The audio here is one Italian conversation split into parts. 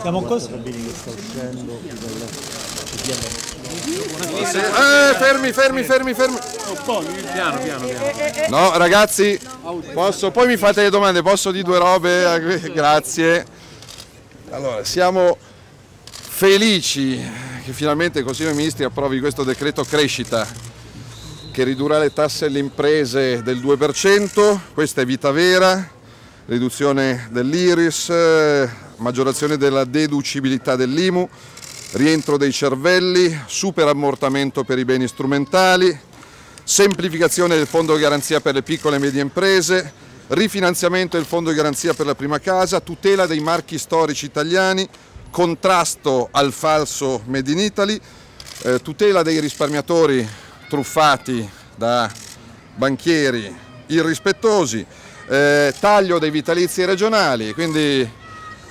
Siamo cosa? Eh, fermi, fermi, fermi, fermi. Piano, piano, piano. No, ragazzi, posso, poi mi fate le domande, posso dire due robe? Grazie. Allora, siamo felici che finalmente il Consiglio dei Ministri approvi questo decreto crescita che ridurrà le tasse alle imprese del 2%, questa è vita vera, riduzione dell'IRIS, eh, maggiorazione della deducibilità dell'IMU, rientro dei cervelli, super ammortamento per i beni strumentali, semplificazione del fondo di garanzia per le piccole e medie imprese, rifinanziamento del fondo di garanzia per la prima casa, tutela dei marchi storici italiani, contrasto al falso Made in Italy, eh, tutela dei risparmiatori truffati da banchieri irrispettosi, eh, taglio dei vitalizi regionali, quindi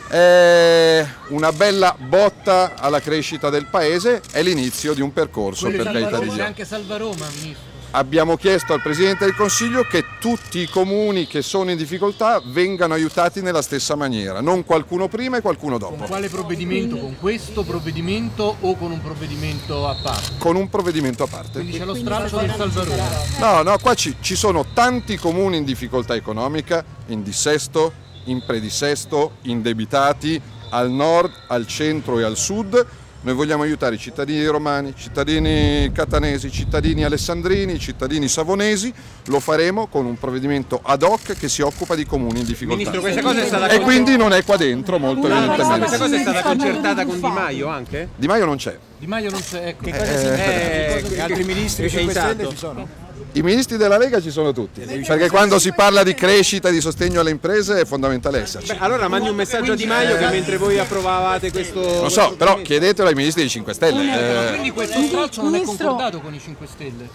è una bella botta alla crescita del paese, è l'inizio di un percorso per carità di Dio. anche Salvaroma, ministro. Abbiamo chiesto al Presidente del Consiglio che tutti i comuni che sono in difficoltà vengano aiutati nella stessa maniera, non qualcuno prima e qualcuno Con dopo, quale provvedimento? Con questo provvedimento o con un provvedimento a parte? con un provvedimento a parte. Quindi c'è lo stralcio del Salvaroma. No, no, qua ci, ci sono tanti comuni in difficoltà economica, in dissesto, in predissesto, indebitati, al nord, al centro e al sud. Noi vogliamo aiutare i cittadini romani, i cittadini catanesi, i cittadini alessandrini, i cittadini savonesi. Lo faremo con un provvedimento ad hoc che si occupa di comuni in difficoltà. Ministro, questa cosa è stata E quindi non è qua dentro, molto questa evidentemente. cosa è stata concertata con Di Maio anche? Di Maio non c'è. Di Maio non c'è, ecco. Eh, altri ministri 5 Stelle ci sono. I ministri della Lega ci sono tutti, perché quando si parla di crescita e di sostegno alle imprese è fondamentale esserci. Beh, allora mandi un messaggio a Di Maio che mentre voi approvavate questo... Lo so, però chiedetelo ai ministri dei 5 Stelle. Eh, Quindi questo stralcio non è concordato con i 5 Stelle.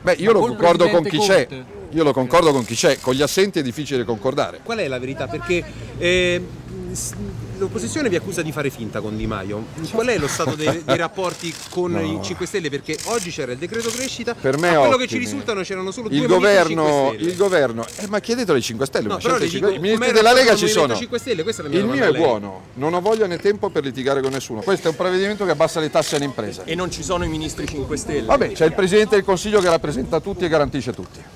beh, io lo concordo con chi c'è. Io lo concordo con chi c'è, con gli assenti è difficile concordare. Qual è la verità? Perché eh, l'opposizione vi accusa di fare finta con Di Maio. Qual è lo stato dei, dei rapporti con i 5 Stelle? Perché oggi c'era il decreto crescita, Per me a quello che ottimi. ci risultano c'erano solo due Il ministri governo, 5 il governo, eh, ma chiedetelo ai 5 Stelle, No, però scelta le i 5 ministri della Lega ci sono. 5 Stelle, questa è la mia Il mio è buono, non ho voglia né tempo per litigare con nessuno. Questo è un provvedimento che abbassa le tasse alle imprese. E non ci sono i ministri 5 Stelle. Vabbè, c'è il Presidente del Consiglio che rappresenta tutti e garantisce tutti.